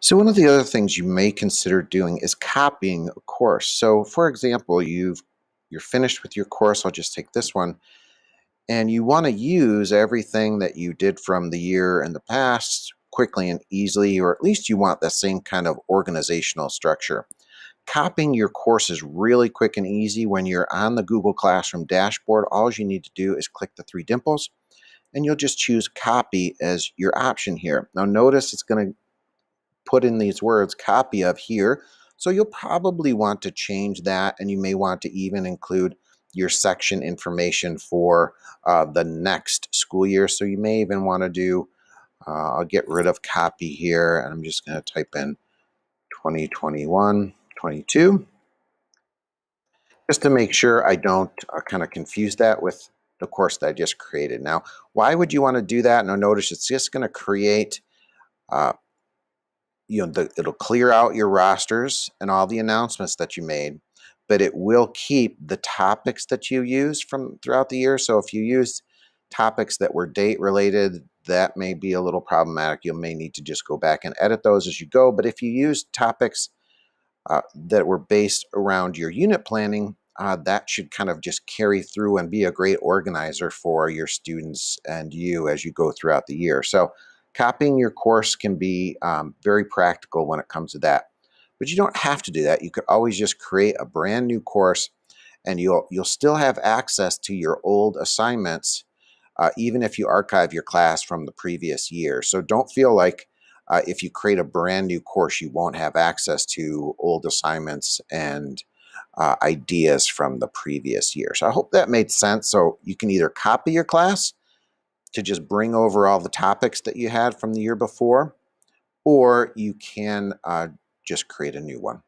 So one of the other things you may consider doing is copying a course. So for example, you've you're finished with your course. I'll just take this one. And you want to use everything that you did from the year in the past quickly and easily, or at least you want the same kind of organizational structure. Copying your course is really quick and easy when you're on the Google Classroom dashboard. All you need to do is click the three dimples and you'll just choose copy as your option here. Now notice it's going to put in these words copy of here. So you'll probably want to change that and you may want to even include your section information for uh, the next school year. So you may even want to do, uh, I'll get rid of copy here and I'm just going to type in 2021 22 just to make sure I don't uh, kind of confuse that with the course that I just created. Now, why would you want to do that? Now, notice it's just going to create, uh, you know, the, it'll clear out your rosters and all the announcements that you made, but it will keep the topics that you use from throughout the year. So if you used topics that were date related, that may be a little problematic. You may need to just go back and edit those as you go. But if you use topics uh, that were based around your unit planning, uh, that should kind of just carry through and be a great organizer for your students and you as you go throughout the year. So copying your course can be um, very practical when it comes to that. But you don't have to do that. You could always just create a brand new course and you'll, you'll still have access to your old assignments uh, even if you archive your class from the previous year. So don't feel like uh, if you create a brand new course, you won't have access to old assignments and uh, ideas from the previous year. So I hope that made sense. So you can either copy your class to just bring over all the topics that you had from the year before, or you can uh, just create a new one.